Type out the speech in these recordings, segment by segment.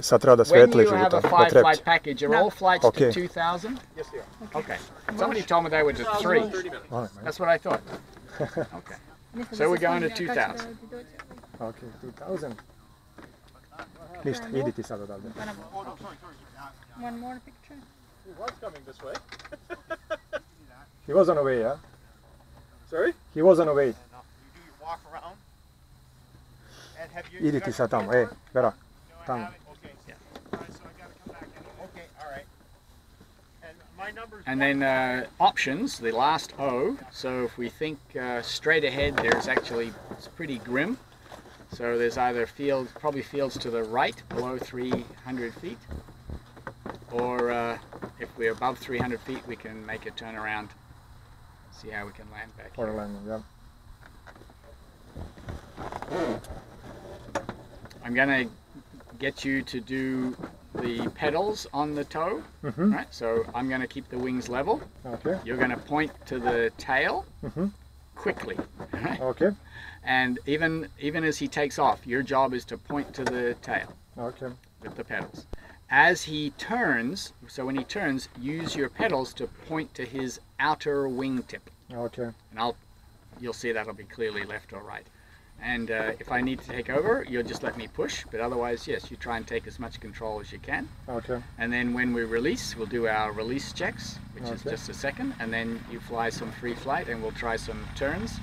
sad treba da When you have a five flight package, are No. all flights Okay. to 2,000? Yes, they are. Okay. Somebody told me they were to three. 30 minutes. Molim, ajde. That's what I thought. Okay. So we're se going to slažem, ja, kad će 2000. Ok, 2000. Ništa, idi ti sad odavde. Pa One more picture. He was coming this way. He was on a way, yeah? Sorry? He was on a way. You do your walk around. And have you Idi ti sad tamo, e, Vera, tamo. Okay. Alright, so I gotta come back anyway. Okay, alright. And my number's And then uh, options, the last O. So if we think uh, straight ahead, there's actually, it's pretty grim. So there's either fields, probably fields to the right, below 300 feet. Or uh, if we're above 300 feet, we can make a turn around. See how we can land back here. landing, yeah. I'm gonna get you to do the pedals on the toe, Mhm. right? So I'm gonna keep the wings level. Okay, You're gonna point to the tail mm -hmm. quickly, right? okay, And even even as he takes off, your job is to point to the tail okay. with the pedals. As he turns, so when he turns, use your pedals to point to his outer wingtip. Okay, And I'll, you'll see that'll be clearly left or right. And uh, if I need to take over, you'll just let me push. But otherwise, yes, you try and take as much control as you can. okay, And then when we release, we'll do our release checks, which is just a second. And then you fly some free flight, and we'll try some turns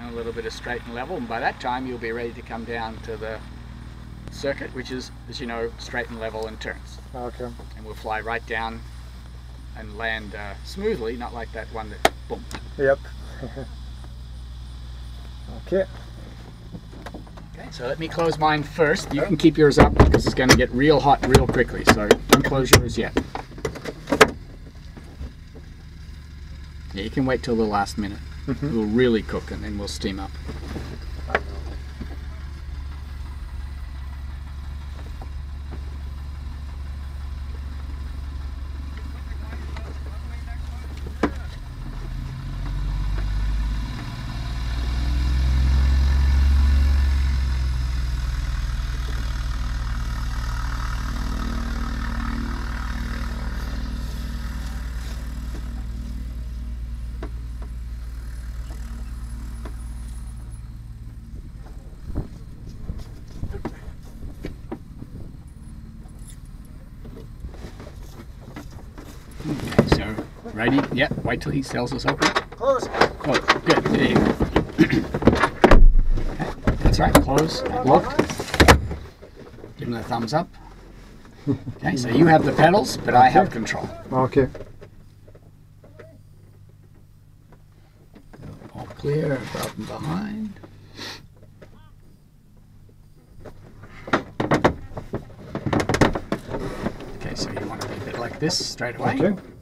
and a little bit of straight and level. And by that time, you'll be ready to come down to the circuit, which is, as you know, straight and level and turns. okay. And we'll fly right down and land uh, smoothly, not like that one that boom. Yep. okay, Okay, so let me close mine first. You can keep yours up because it's going to get real hot real quickly. So don't close yours yet. Yeah, you can wait till the last minute. Mm-hmm. It will really cook and then we'll steam up. Okay, so ready? Yep, wait till he sells us open. Close. Close. Good. There you go. okay, that's right. Close. Locked. Give him the thumbs up. Okay, so you have the pedals, but I have control. okay. All clear, above and behind. Okay, so you want to leave it like this straight away. Okay.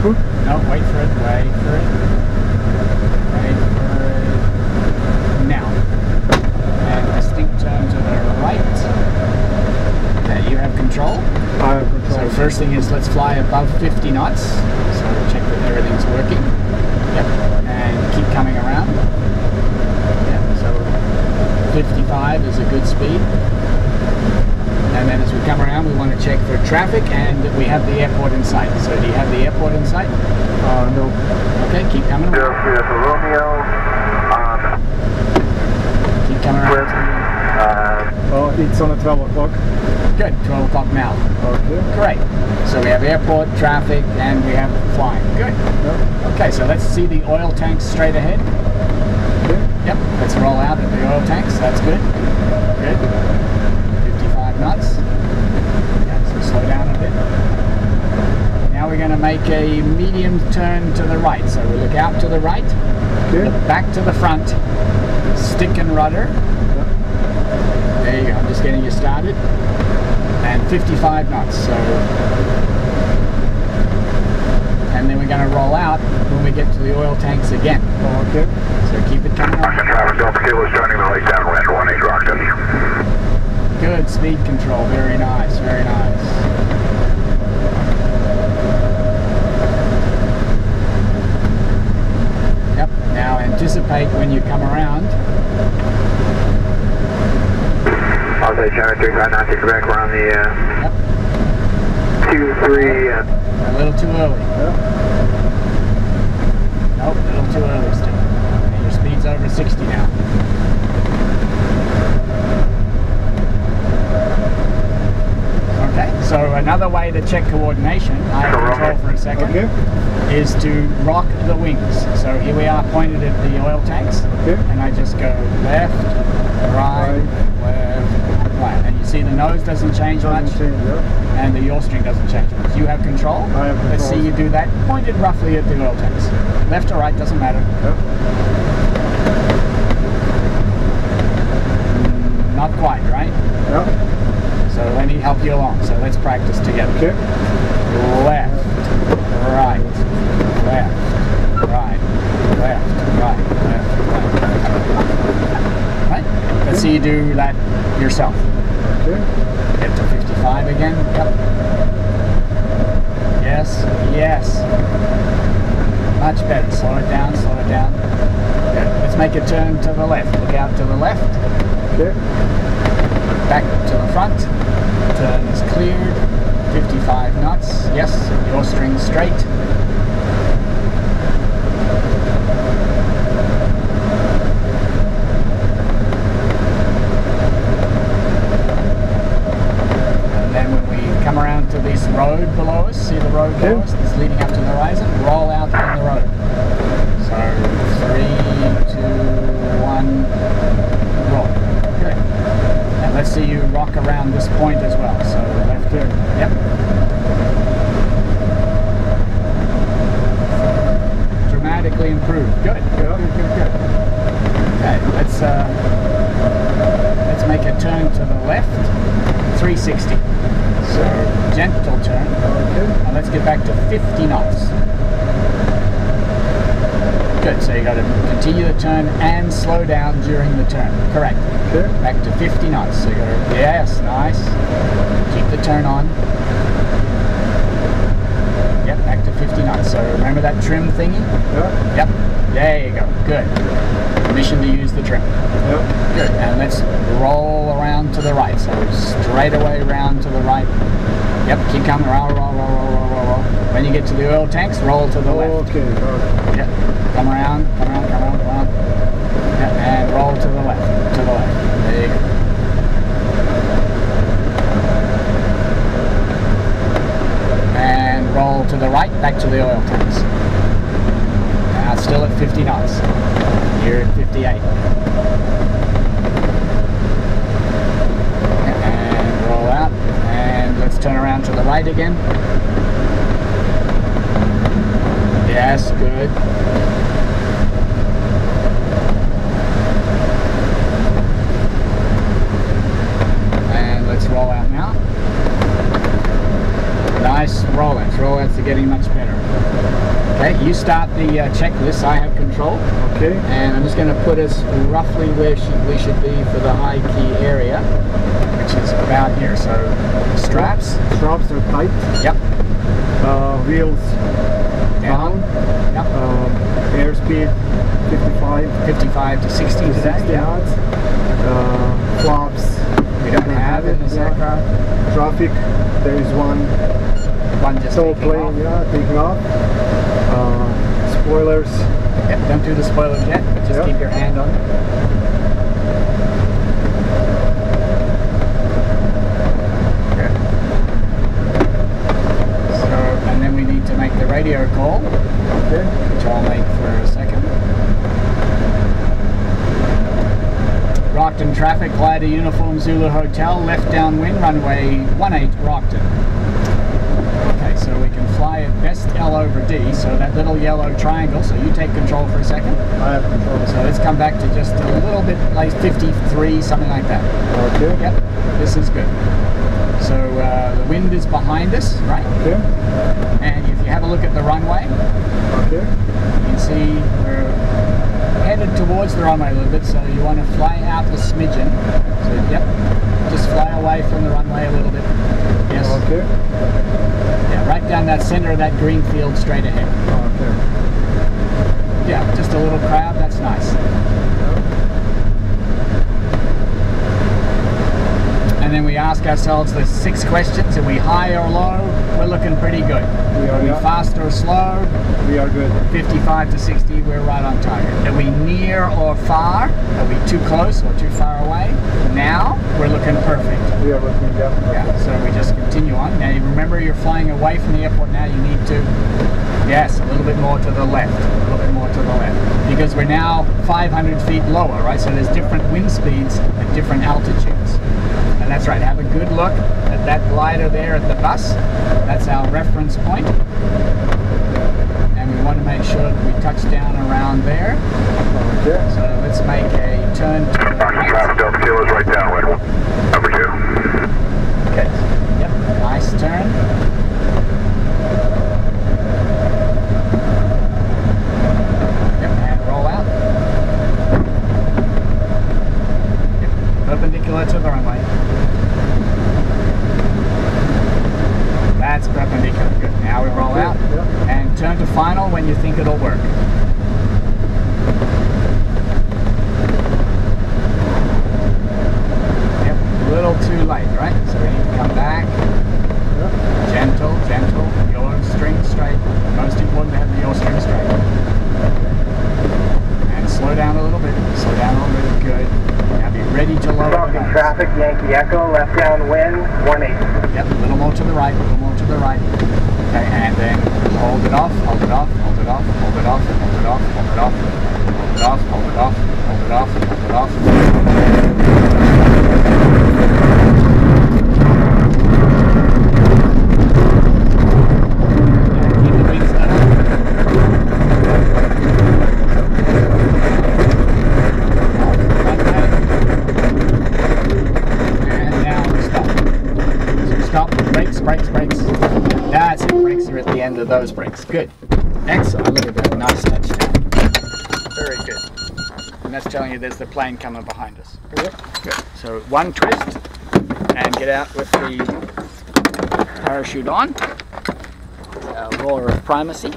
No, wait for it, wait for it. Wait for it. Now. And distinct turn to the right. Okay, you have control. I have control. So first thing is let's fly above 50 knots. So check that everything's working. Yep. And keep coming around. Yeah. So 55 is a good speed. And then as we come around, we want to check for traffic, and we have the airport in sight. So do you have the airport in sight? Uh, no. Okay, keep coming Zero around. three Echo Romeo on Keep coming Swift. around. Uh, Oh, it's on at 12 o'clock. Good. 12 o'clock now. Okay. Great. So we have airport traffic, and we have flying. Good. Yeah. Okay, so let's see the oil tanks straight ahead. Okay. Yep, let's roll out at the oil tanks. That's good. Good. 55 knots. Yeah, so slow down a bit. Now we're going to make a medium turn to the right. So we look out to the right, Okay. look back to the front, stick and rudder. There you go. I'm just getting you started. And 55 knots. So, and then we're going to roll out when we get to the oil tanks again. Oh, okay. So keep it coming on. Travis Delta Kilo starting Valley 7, land 1 8 Rockton. Good speed control. Very nice. Very nice. Yep. Now anticipate when you come around. I'll say China 359 to Quebec, we're on the Yep. uh, 2 3. Uh, A little too early. Nope. A little too early still. And your speed's over 60 now. Okay. So another way to check coordination, I have control for a second. Okay. is to rock the wings. So here we are pointed at the oil tanks, Okay. and I just go left, right, left, right. And you see the nose doesn't change much, Doesn't change, yeah. and the yaw string doesn't change much. You have control. I have control. Let's see you do that pointed roughly at the oil tanks. Left or right, doesn't matter. Mm, Not quite, right? Yeah. So let me help you along. So let's practice together. Okay. left, right, left, right, left, right, left, right. Right? Let's see you do that yourself. Okay. Get to 55 again. Yep. Yes, yes. Much better. Slow it down, slow it down. Good. Let's make a turn to the left. Look out to the left. Okay. Back to the front. Turn is cleared. 55 knots. Yes, your string straight. let's uh, let's make a turn to the left, 360. So gentle turn. And let's get back to 50 knots. Good. So you got to continue the turn and slow down during the turn. Correct. Okay. Back to 50 knots. So you got to yes, nice. Keep the turn on. Yep, back to 50 knots. So remember that trim thingy? Yeah. Yep, there you go. Good. Permission to use the trim. Yep. Good. And let's roll around to the right. So straight away round to the right. Yep, keep coming. Roll, roll, roll, roll, roll, roll, roll. When you get to the oil tanks, roll to the left. Okay. okay. Yep. Come around, come around, come around, come around. Yep, and roll to the left. To the left. There you go. And roll to the right, back to the oil tanks. Now still at 50 knots. You're at 58. And roll out. And let's turn around to the right again. Yes, good. And let's roll out now. Nice rollouts. Rollouts are getting much better. Okay, you start the uh, checklist. I have control. Okay. And I'm just going to put us roughly where should, we should be for the high key area, which is about here. So straps. Straps are tight. Yep. Uh, wheels Down. down. Yep. Um, airspeed 55. 55 to 60 to today. 60 Yep. knots. Uh, flaps. We don't have in this yeah. aircraft. Traffic. There is one One just tail taking plane. off. Yeah, taking off. Uh, spoilers. Yep, don't do the spoilers yet, but just Yep. keep your hand on it. Good. So, and then we need to make the radio call, Okay. which I'll make for a second. Rockton traffic, glider uniform Zulu Hotel, left downwind, runway 18 Rockton. So we can fly at best L over D, so that little yellow triangle, so you take control for a second. I have control. So let's come back to just a little bit like 53, something like that. Okay. Yep, this is good. So uh, the wind is behind us, right? Okay. And if you have a look at the runway, Okay. you can see headed towards the runway a little bit, so you want to fly out the smidgen. So, yep, just fly away from the runway a little bit. Yes. Okay. Yeah, right down that center of that green field straight ahead. Okay. Yeah, just a little crowd, that's nice. And then we ask ourselves the six questions. Are we high or low? We're looking pretty good. We Are are we fast or slow? We are good. 55 to 60, we're right on target. Are we near or far? Are we too close or too far away? Now, we're looking perfect. We are looking. Yeah. Yeah, so we just continue on. Now, you remember you're flying away from the airport now. You need to, yes, a little bit more to the left. A little bit more to the left. Because we're now 500 feet lower, right? So there's different wind speeds at different altitudes. And that's right. Have a good look at that glider there at the bus. That's our reference point. And we want to make sure that we touch down around there. Okay. So let's make a turn to the right. traffic, Delta Kilo is right downwind. Number two. Okay. Yep. Nice turn. Yep. And roll out. Perpendicular to the runway. That's perpendicular. Good. Now we roll out and turn to final when you think it'll work. Overalt, overalt, overalt, overalt, overalt, overalt. Overalt, overalt, overalt, overalt. Under those brakes. Good. Excellent. Look at that. Nice touchdown. Very good. And that's telling you there's the plane coming behind us. Yep. Good. So one twist and get out with the parachute on. Uh, roar of primacy.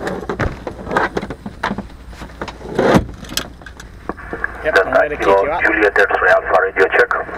Yep, I'm ready to kick you up. Juliet X-ray Alpha radio check.